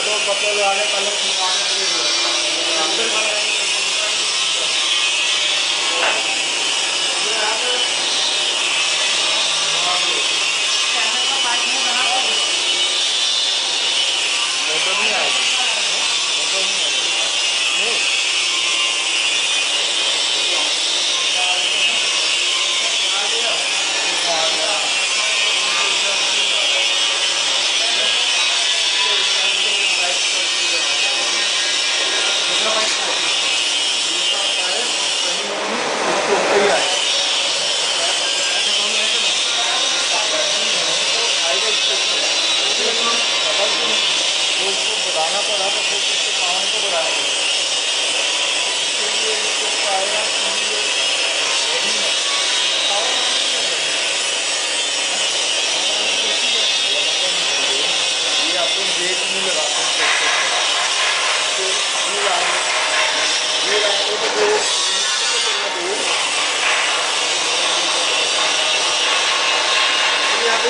दो कपड़े वाले कलर निकालने के लिए मोटर नहीं आएगी।